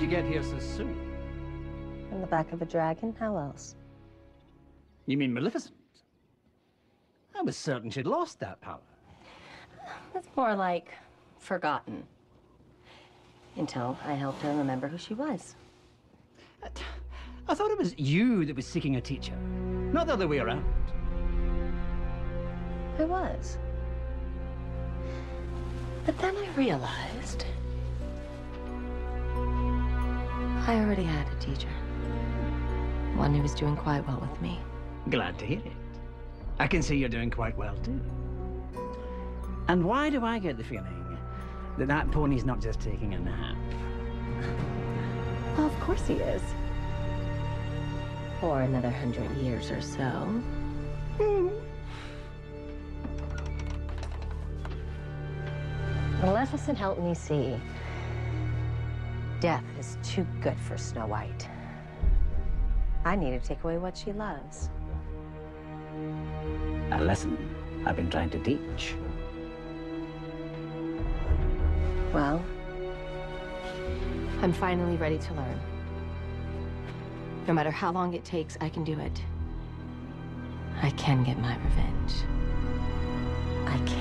did you get here so soon? In the back of a dragon? How else? You mean Maleficent? I was certain she'd lost that power. It's more like forgotten. Until I helped her remember who she was. I thought it was you that was seeking a teacher, not the other way around. I was. But then I realized I already had a teacher. One who was doing quite well with me. Glad to hear it. I can see you're doing quite well, too. And why do I get the feeling that that pony's not just taking a nap? Well, of course he is. For another hundred years or so. Hmm. Maleficent helped me see. Death is too good for Snow White. I need to take away what she loves. A lesson I've been trying to teach. Well, I'm finally ready to learn. No matter how long it takes, I can do it. I can get my revenge. I can get my happiness.